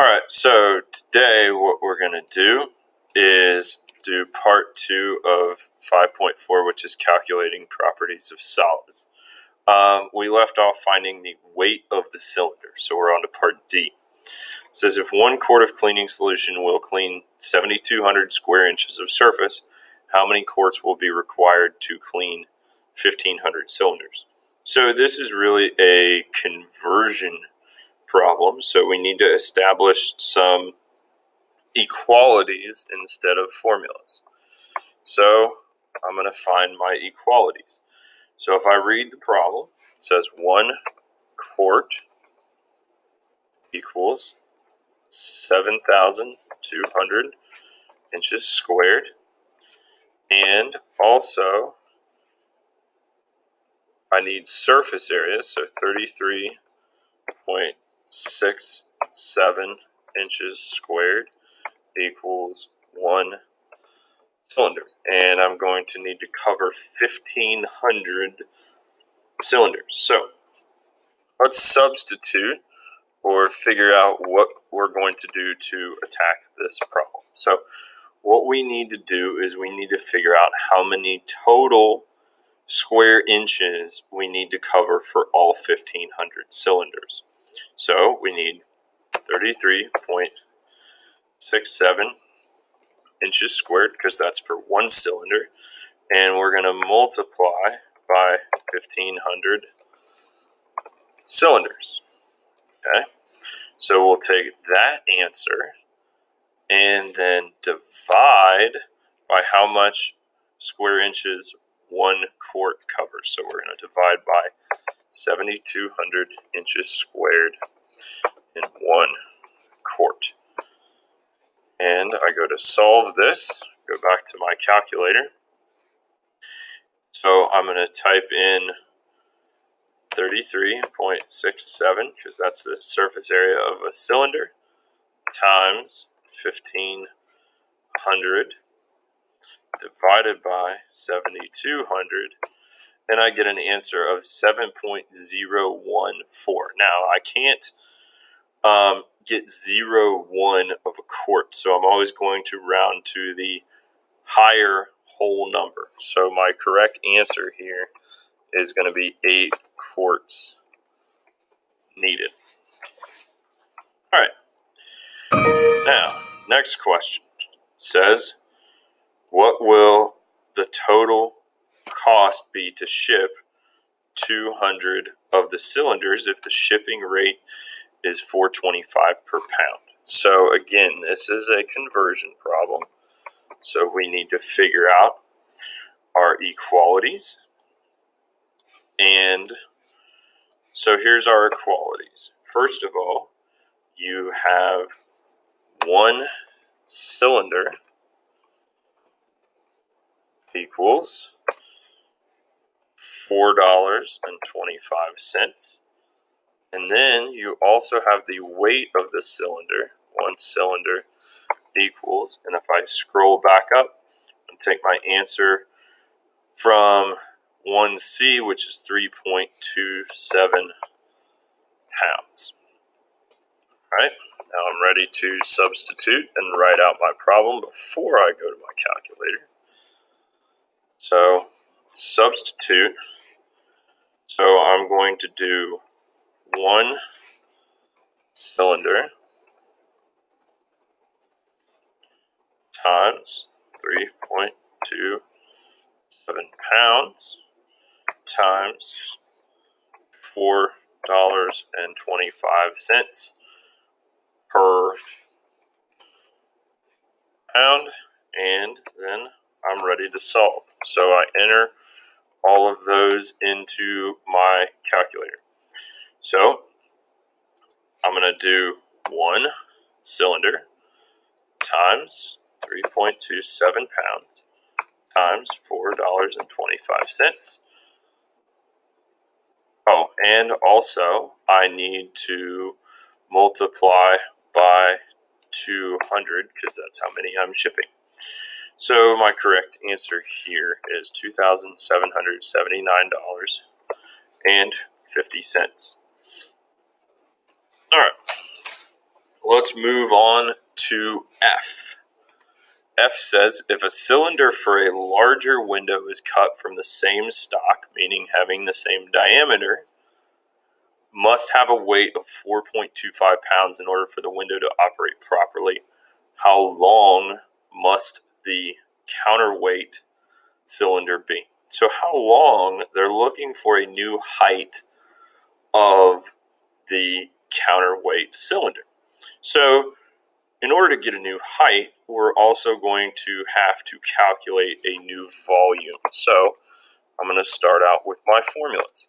All right, so today what we're going to do is do part two of 5.4, which is calculating properties of solids. Um, we left off finding the weight of the cylinder, so we're on to part D. It says if one quart of cleaning solution will clean 7,200 square inches of surface, how many quarts will be required to clean 1,500 cylinders? So this is really a conversion problem, so we need to establish some equalities instead of formulas. So I'm going to find my equalities. So if I read the problem, it says 1 quart equals 7,200 inches squared. And also, I need surface area, so 33.67 inches squared equals one cylinder. And I'm going to need to cover 1,500 cylinders. So let's substitute or figure out what we're going to do to attack this problem. So what we need to do is we need to figure out how many total square inches we need to cover for all 1500 cylinders. So we need 33.67 inches squared because that's for one cylinder and we're going to multiply by 1500 cylinders. Okay, so we'll take that answer and then divide by how much square inches one quart covers. So we're going to divide by 7,200 inches squared in one quart. And I go to solve this, go back to my calculator. So I'm going to type in 33.67 because that's the surface area of a cylinder times 1500 divided by 7200 and I get an answer of 7.014. Now I can't um, get 0, 1 of a quart, so I'm always going to round to the higher whole number. So my correct answer here is going to be 8 quarts needed. All right. Now, next question says, what will the total cost be to ship 200 of the cylinders if the shipping rate is 425 per pound? So again, this is a conversion problem. So we need to figure out our equalities. And so here's our equalities. First of all, you have one cylinder equals $4.25. And then you also have the weight of the cylinder. One cylinder equals, and if I scroll back up and take my answer from 1C, which is 3.27 pounds. All right, now I'm ready to substitute and write out my problem before I go to my calculator. So substitute. So I'm going to do one cylinder. Times 3.27 pounds. Times $4.25 per pound. And then I'm ready to solve. So I enter all of those into my calculator. So I'm going to do one cylinder times 3.27 pounds times $4.25. Oh, and also I need to multiply by 200 because that's how many I'm shipping. So my correct answer here is $2,779 and 50 cents. All right, let's move on to F. F says if a cylinder for a larger window is cut from the same stock, meaning having the same diameter, must have a weight of 4.25 pounds in order for the window to operate properly. How long must the counterweight cylinder be? So, how long they're looking for a new height of the counterweight cylinder. So, in order to get a new height, we're also going to have to calculate a new volume. So, I'm going to start out with my formulas.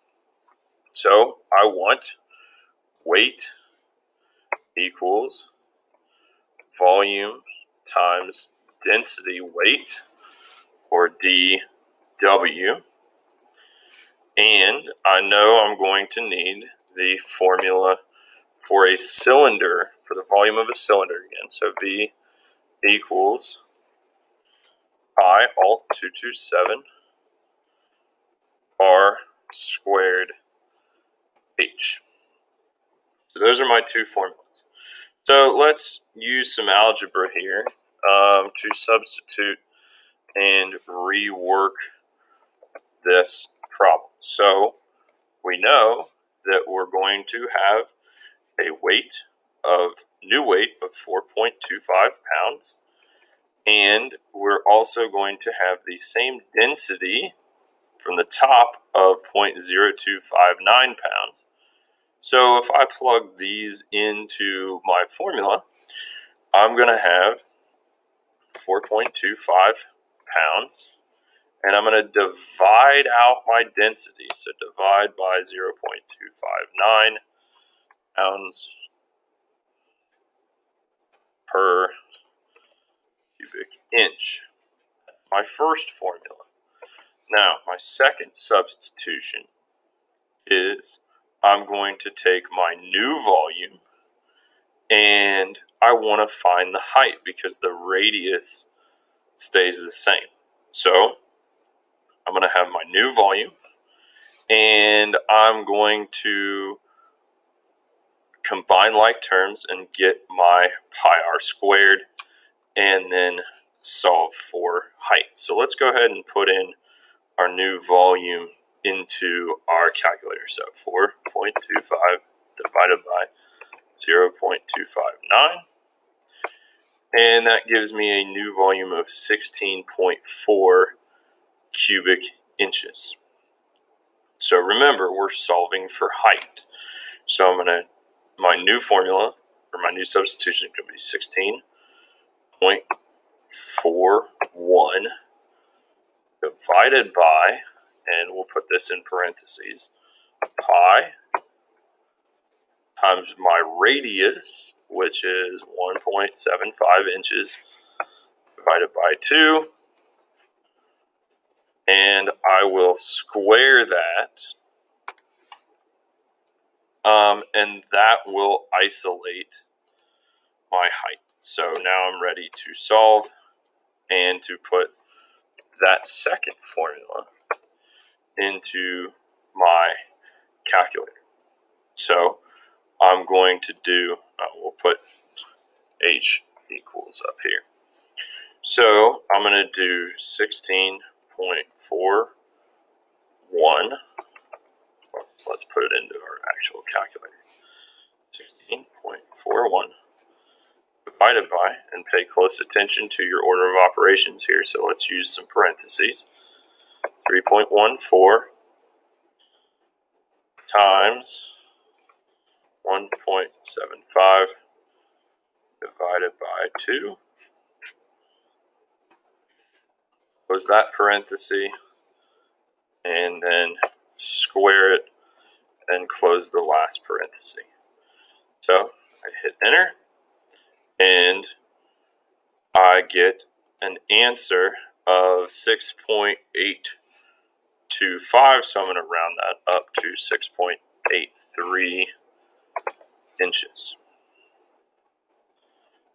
So I want weight equals volume times density weight or dW. And I know I'm going to need the formula for a cylinder, for the volume of a cylinder again. So V equals I alt 227 R squared H. So those are my two formulas. So let's use some algebra here um, to substitute and rework this problem. So we know that we're going to have a weight of new weight of 4.25 pounds and we're also going to have the same density from the top of 0.0259 pounds so if I plug these into my formula, I'm going to have 4.25 pounds and I'm going to divide out my density. So divide by 0.259 pounds per cubic inch. My first formula. Now, my second substitution is I'm going to take my new volume and I want to find the height because the radius stays the same. So I'm going to have my new volume and I'm going to combine like terms and get my pi r squared and then solve for height. So let's go ahead and put in our new volume into our calculator. So 4.25 divided by 0.259. And that gives me a new volume of 16.4 cubic inches. So remember, we're solving for height. So I'm going to, my new formula, or my new substitution is going to be 16.41 divided by and we'll put this in parentheses, pi times my radius, which is 1.75 inches, divided by 2. And I will square that, um, and that will isolate my height. So now I'm ready to solve and to put that second formula into my calculator. So I'm going to do, uh, we'll put H equals up here. So I'm going to do 16.41. Let's put it into our actual calculator. 16.41 divided by, and pay close attention to your order of operations here. So let's use some parentheses. 3.14 times 1.75 divided by 2. Close that parenthesis and then square it and close the last parenthesis. So I hit enter and I get an answer of 6.825. so I'm going to round that up to 6.83 inches.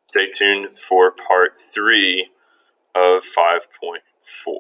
Stay tuned for part 3 of 5.4.